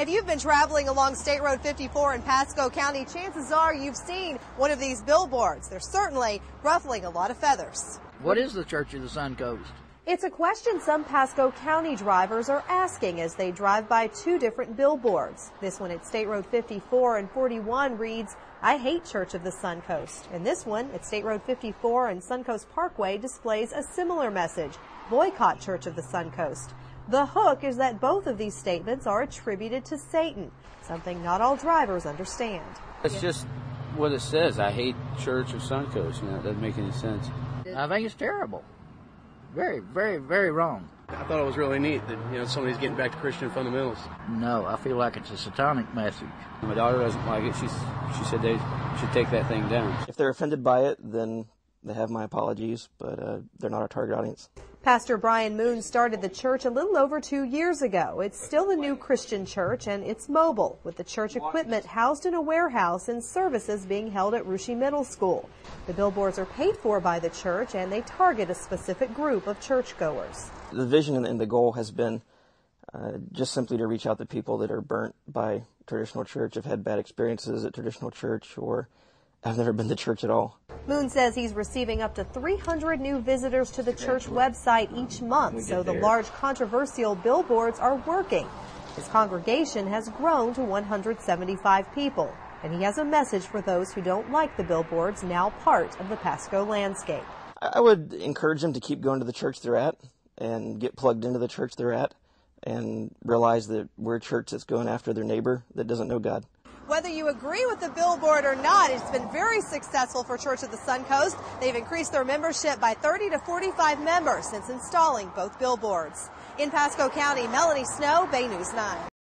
If you've been traveling along State Road 54 in Pasco County, chances are you've seen one of these billboards. They're certainly ruffling a lot of feathers. What is the Church of the Suncoast? It's a question some Pasco County drivers are asking as they drive by two different billboards. This one at State Road 54 and 41 reads, I hate Church of the Suncoast. And this one at State Road 54 and Suncoast Parkway displays a similar message, boycott Church of the Suncoast. The hook is that both of these statements are attributed to Satan, something not all drivers understand. It's just what it says. I hate Church of Suncoast. You know, it doesn't make any sense. I think it's terrible. Very, very, very wrong. I thought it was really neat that you know somebody's getting back to Christian fundamentals. No, I feel like it's a satanic message. My daughter doesn't like it. She's she said they should take that thing down. If they're offended by it, then they have my apologies, but uh, they're not our target audience. Pastor Brian Moon started the church a little over two years ago. It's still a new Christian church and it's mobile, with the church equipment housed in a warehouse and services being held at Rushe Middle School. The billboards are paid for by the church and they target a specific group of churchgoers. The vision and the goal has been uh, just simply to reach out to people that are burnt by traditional church, have had bad experiences at traditional church, or have never been to church at all. Moon says he's receiving up to 300 new visitors to the church website each month, so the large controversial billboards are working. His congregation has grown to 175 people, and he has a message for those who don't like the billboards now part of the Pasco landscape. I would encourage them to keep going to the church they're at and get plugged into the church they're at and realize that we're a church that's going after their neighbor that doesn't know God. Whether you agree with the billboard or not, it's been very successful for Church of the Suncoast. They've increased their membership by 30 to 45 members since installing both billboards. In Pasco County, Melanie Snow, Bay News 9.